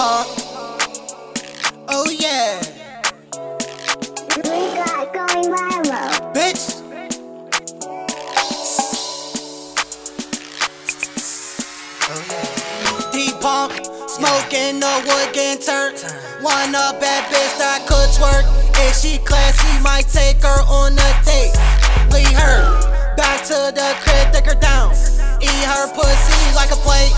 Pump. Oh yeah. We got going viral. Bitch. Oh yeah. D Pump, smoking the wood getting turned. One a bad bitch that could twerk. If she classy, might take her on a date. Leave her back to the crib, take her down. Eat her pussy like a plate.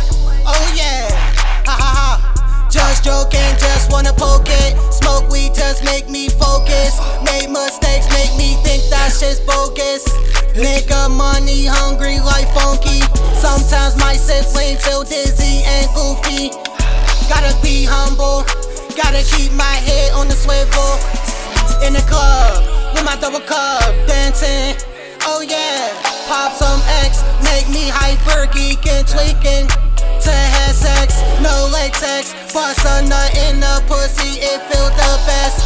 Sometimes my siblings feel dizzy and goofy. Gotta be humble, gotta keep my head on the swivel. In the club, with my double cup, dancing. Oh yeah, pop some X, make me hyper geek and tweaking. To have sex, no leg sex, bust a nut in the pussy, it feel the best.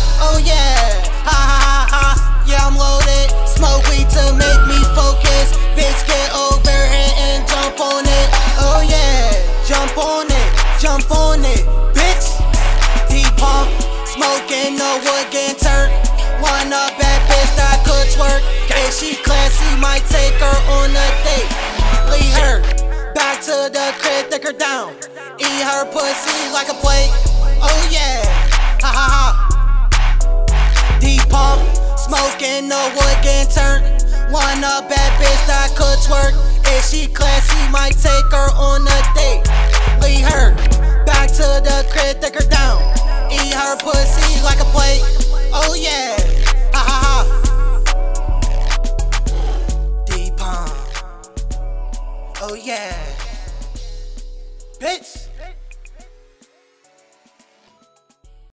She classy, might take her on a date. Lead her back to the crib, take her down. Eat her pussy like a plate. Oh yeah, ha ha ha. D Pump, smoking no wood getting turned. One a bad bitch that could twerk. If she classy, might take Oh yeah, bitch.